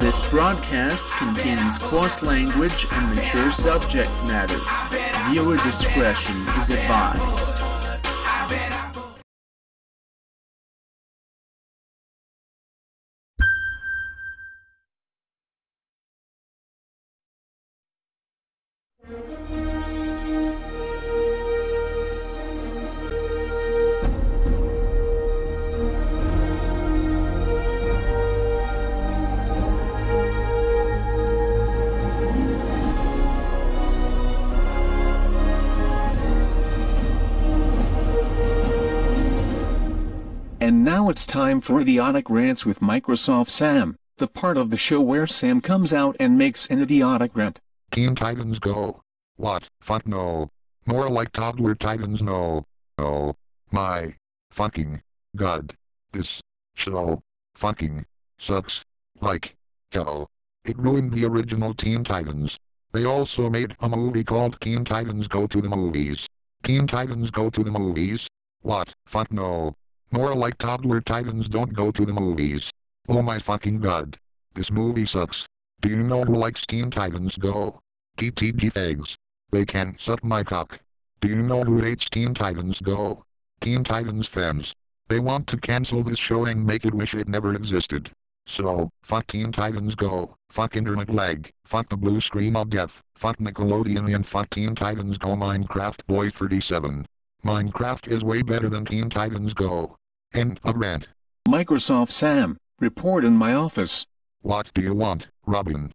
This broadcast contains coarse language and mature subject matter. Viewer discretion is advised. And now it's time for Idiotic Rants with Microsoft Sam, the part of the show where Sam comes out and makes an idiotic rant. Teen Titans Go. What? Fuck no. More like Toddler Titans no. Oh. My. Fucking. God. This. Show. Fucking. Sucks. Like. Hell. It ruined the original Teen Titans. They also made a movie called Teen Titans Go to the Movies. Teen Titans Go to the Movies? What? Fuck no. More like Toddler Titans don't go to the movies. Oh my fucking god. This movie sucks. Do you know who likes Teen Titans Go? TTG fags. They can suck my cock. Do you know who hates Teen Titans Go? Teen Titans fans. They want to cancel this show and make it wish it never existed. So, fuck Teen Titans Go, fuck internet lag, fuck the blue screen of death, fuck Nickelodeon and fuck Teen Titans Go Minecraft Boy 37. Minecraft is way better than Teen Titans Go. End of rant. Microsoft Sam, report in my office. What do you want, Robin?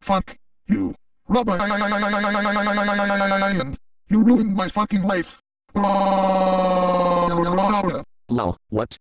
Fuck you, Robin. You ruined my fucking life. Lol, what?